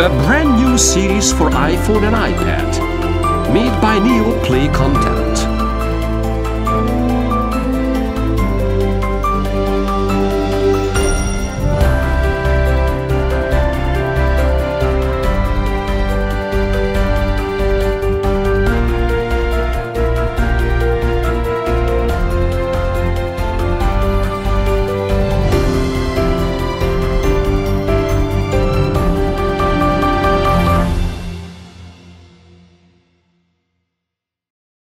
A brand new series for iPhone and iPad. Made by Neoplay Content.